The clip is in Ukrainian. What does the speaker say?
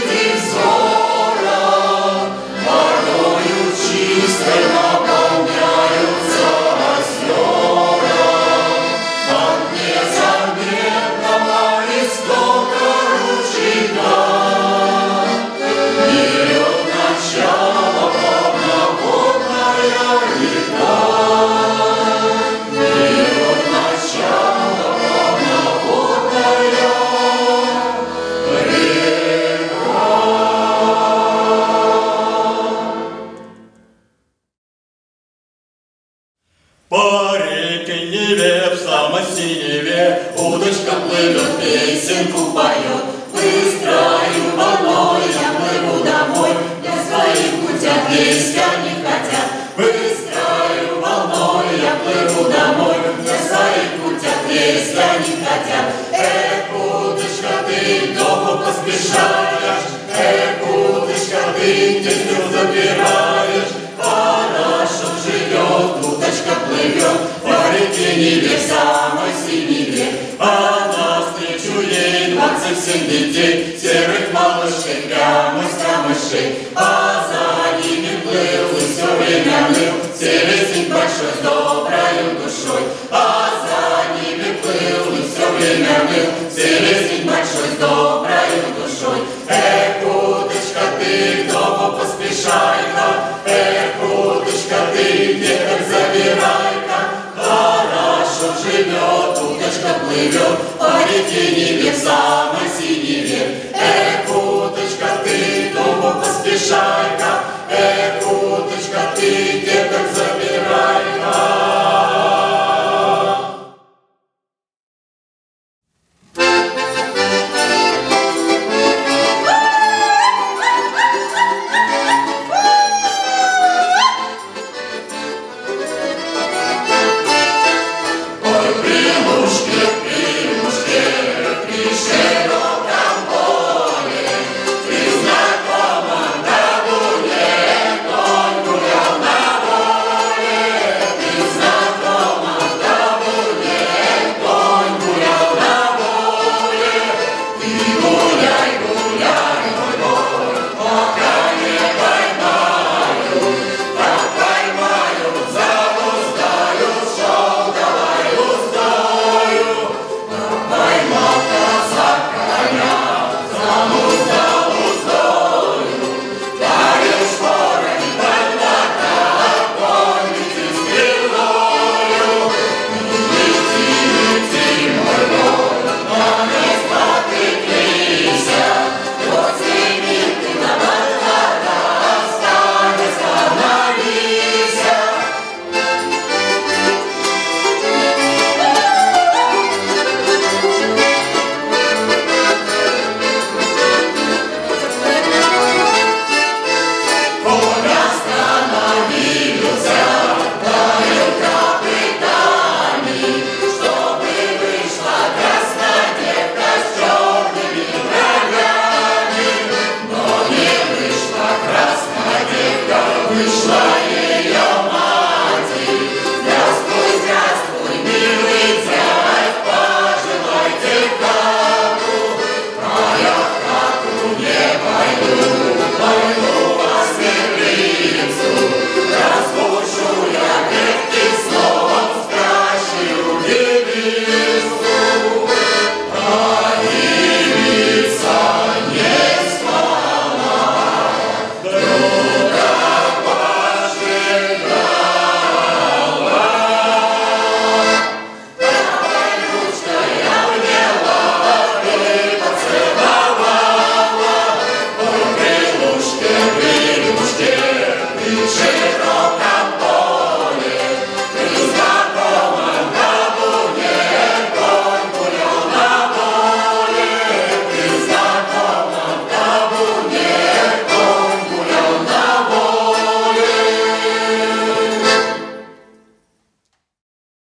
beauty soul. далекой Неве, в самой синеве, удочка плывет, песенку поет. Быстрою волной я плыву домой, я своих путях есть с камышей, а за ними плыл и все время ныл селезень большой с доброю душой, а за ними плыл и все время ныл селезень большой с доброю душой. Эх, удочка, ты к дому поспешай-ка, эх, удочка, ты где как забирай-ка, хорошо живет, удочка плывет, по реке Неве В самой